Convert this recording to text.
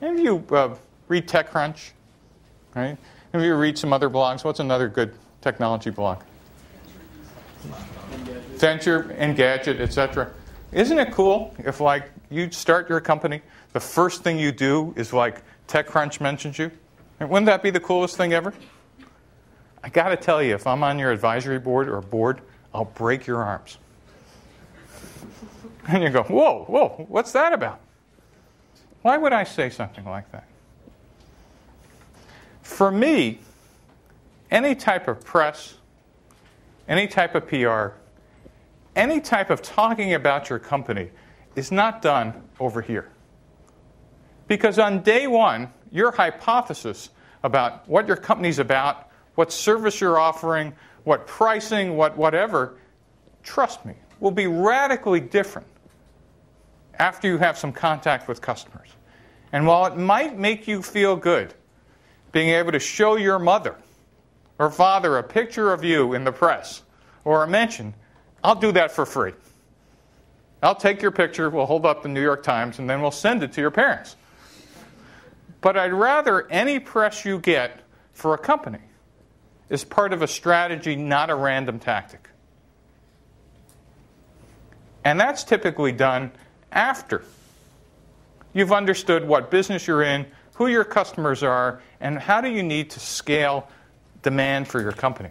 Have you uh, read TechCrunch? Right? Have you read some other blogs? What's another good technology blog? Venture, Engadget, etc. Isn't it cool if, like, you start your company, the first thing you do is like TechCrunch mentions you? Wouldn't that be the coolest thing ever? I got to tell you, if I'm on your advisory board or board, I'll break your arms. And you go, whoa, whoa, what's that about? Why would I say something like that? For me, any type of press, any type of PR, any type of talking about your company is not done over here. Because on day one, your hypothesis about what your company's about, what service you're offering, what pricing, what whatever, trust me, will be radically different after you have some contact with customers. And while it might make you feel good being able to show your mother or father a picture of you in the press or a mention, I'll do that for free. I'll take your picture, we'll hold up the New York Times, and then we'll send it to your parents. But I'd rather any press you get for a company is part of a strategy, not a random tactic. And that's typically done after you've understood what business you're in, who your customers are, and how do you need to scale demand for your company.